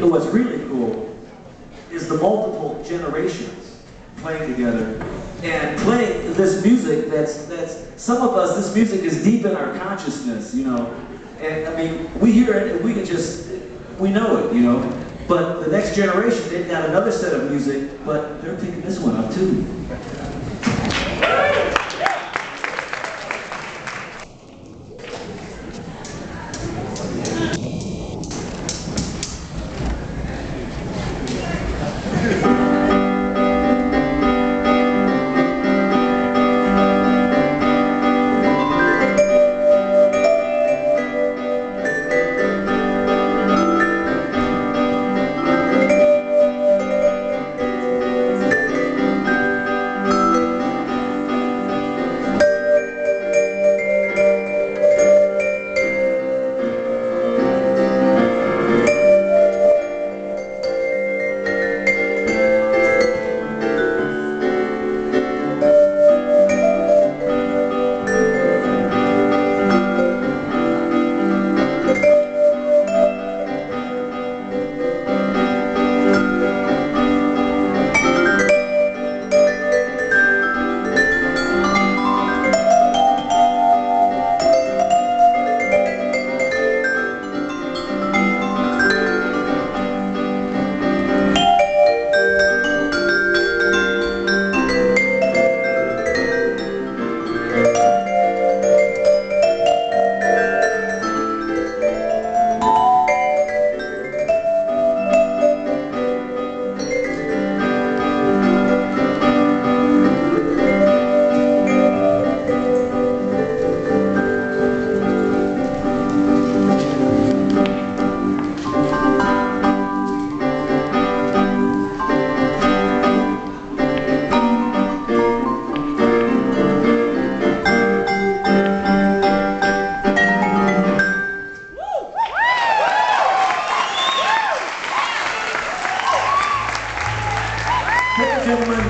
think what's really cool is the multiple generations playing together and playing this music that's that's some of us this music is deep in our consciousness you know? And i mean we hear it and we can just we know it you know? But the next generation they've got another set of music but they're picking this one up too gentlemen,